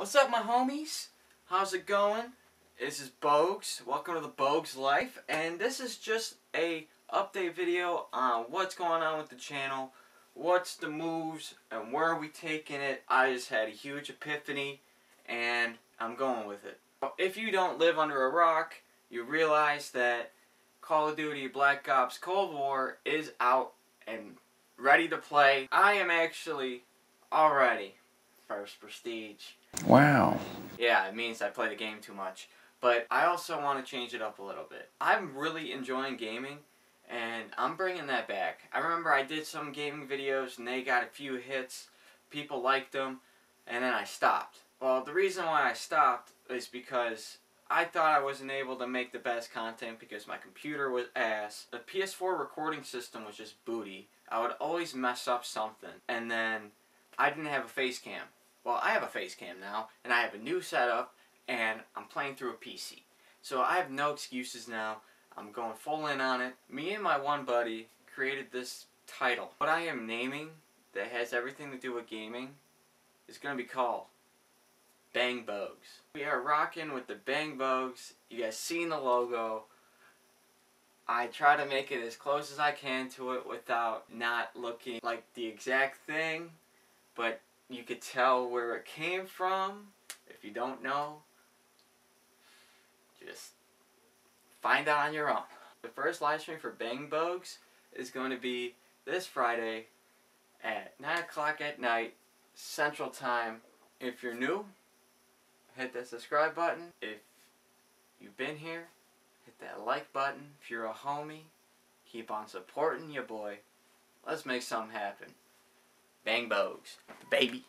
What's up, my homies? How's it going? This is Bogs. Welcome to the Bogs Life, and this is just a update video on what's going on with the channel, what's the moves, and where are we taking it. I just had a huge epiphany, and I'm going with it. If you don't live under a rock, you realize that Call of Duty Black Ops Cold War is out and ready to play. I am actually already first prestige. Wow. Yeah, it means I play the game too much. But I also want to change it up a little bit. I'm really enjoying gaming, and I'm bringing that back. I remember I did some gaming videos, and they got a few hits. People liked them, and then I stopped. Well, the reason why I stopped is because I thought I wasn't able to make the best content because my computer was ass. The PS4 recording system was just booty. I would always mess up something. And then I didn't have a face cam. Well, I have a face cam now, and I have a new setup, and I'm playing through a PC. So I have no excuses now. I'm going full in on it. Me and my one buddy created this title. What I am naming that has everything to do with gaming is going to be called Bang Bogs. We are rocking with the Bang Bogs. You guys seen the logo. I try to make it as close as I can to it without not looking like the exact thing, but you could tell where it came from. If you don't know, just find out on your own. The first live stream for Bang Bogs is going to be this Friday at 9 o'clock at night, Central Time. If you're new, hit that subscribe button. If you've been here, hit that like button. If you're a homie, keep on supporting your boy. Let's make something happen. Bang Bogs, baby.